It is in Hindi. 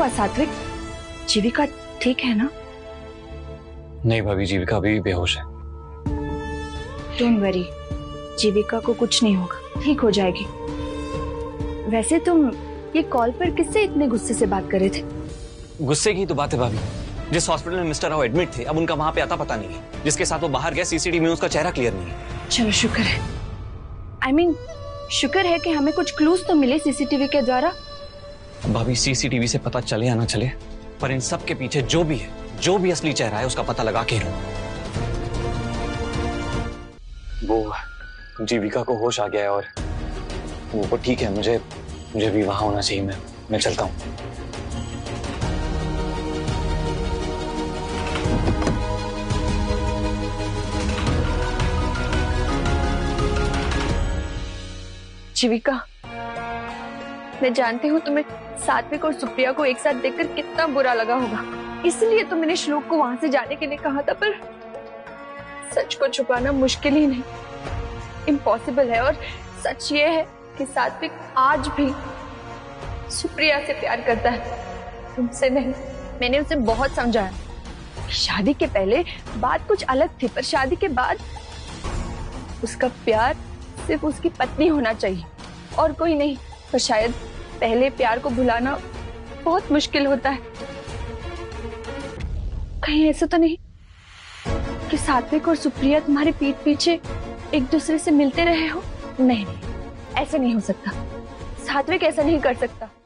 हुआ सात्विक? जीविका ठीक है ना? नहीं भाभी जीविका अभी भी बेहोश है। डोंट वरी जीविका को कुछ नहीं होगा ठीक हो जाएगी। वैसे तुम ये कॉल पर किससे इतने गुस्से से बात कर रहे थे? गुस्से की तो बात है भाभी। जिस हॉस्पिटल में मिस्टर राव एडमिट थे अब उनका वहाँ पे आता पता नहीं है। जिसके साथ वो बाहर गया सीसीटीवी में उसका चेहरा क्लियर नहीं है। चलो शुक्र है। आई I मीन mean, शुक्र है कि हमें कुछ क्लूज तो मिले सीसीटीवी के द्वारा। भाभी सीसीटीवी से पता चले या ना चले, पर इन सब के पीछे जो भी है, जो भी असली चेहरा है, उसका पता लगा के वो जीविका को होश आ गया है और वो ठीक है, मुझे मुझे भी वहाँ होना चाहिए, मैं मैं चलता हूँ। जीविका मैं जानती हूँ तुम्हें सात्विक और सुप्रिया को एक साथ देखकर कितना बुरा लगा होगा। इसलिए तो मैंने श्लोक को वहाँ से जाने के लिए कहा था, पर सच को छुपाना मुश्किल ही नहीं। इम्पॉसिबल है और सच ये है कि सात्विक आज भी सुप्रिया से प्यार करता है। तुमसे नहीं, मैंने उसे बहुत समझाया शादी के पहले बात कुछ अलग थी, पर शादी के बाद उसका प्यार सिर्फ़ उसकी पत्नी होना चाहिए और कोई नहीं। पर शायद पहले प्यार को भुलाना बहुत मुश्किल होता है। कहीं ऐसा तो नहीं कि सात्विक और सुप्रिया तुम्हारे पीठ पीछे एक दूसरे से मिलते रहे हो? नहीं नहीं, ऐसा नहीं हो सकता। सात्विक ऐसा नहीं कर सकता।